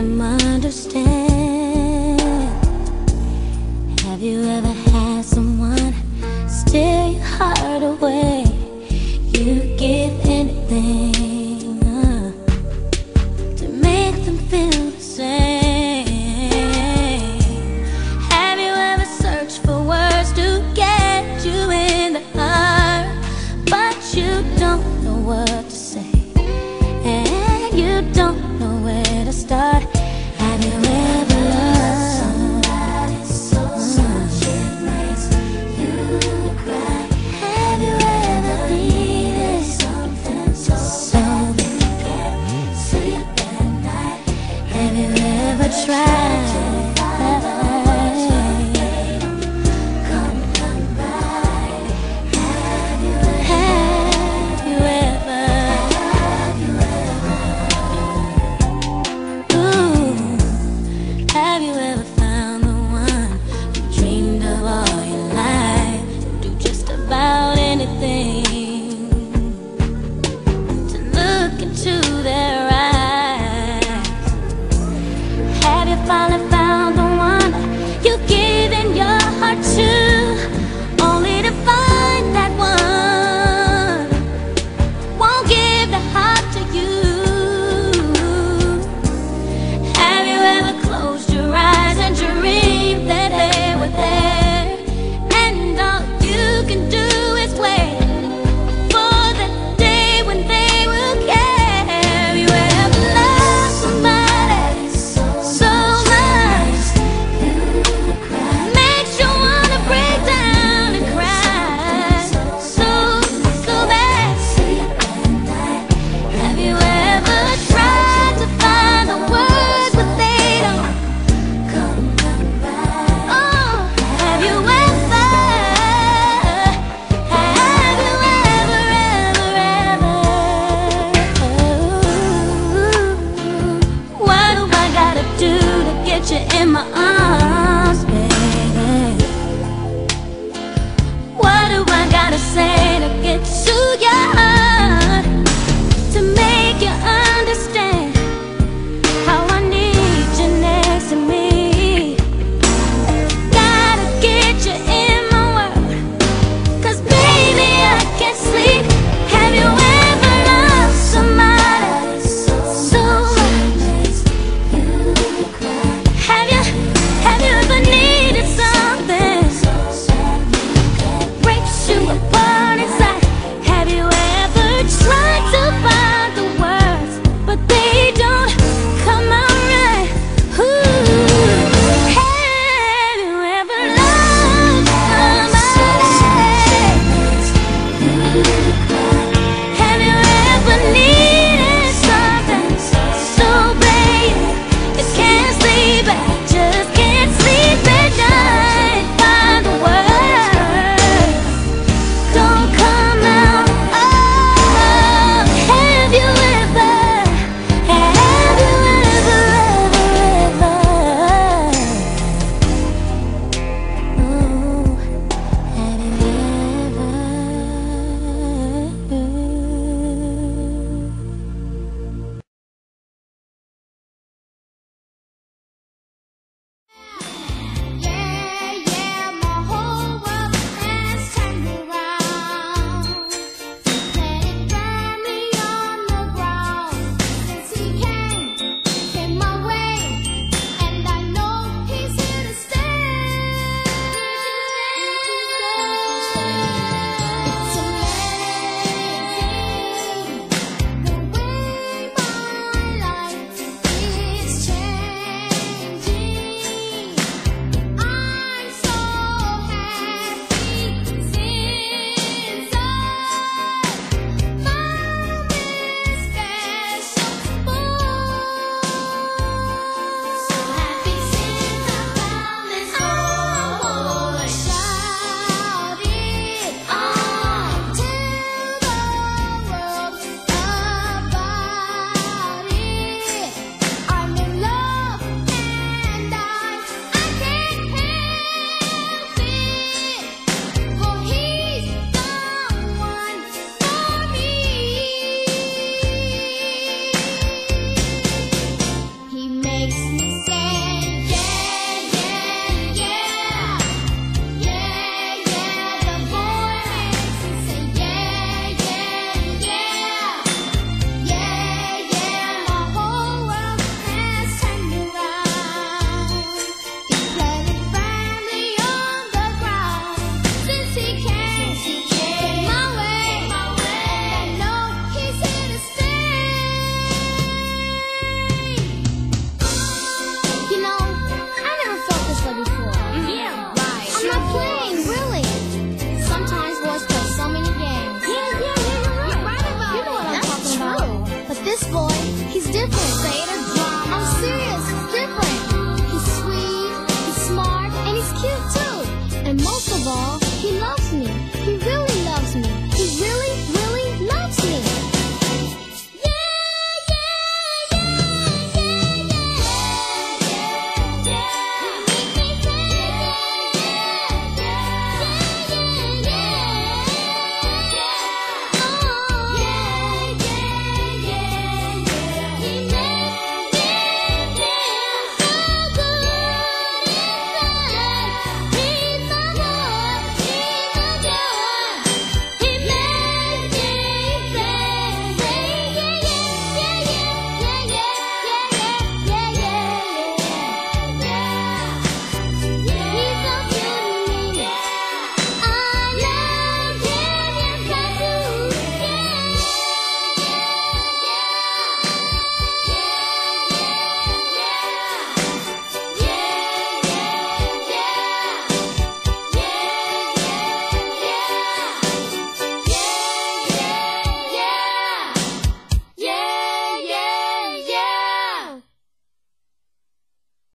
them understand. most of all, he loves.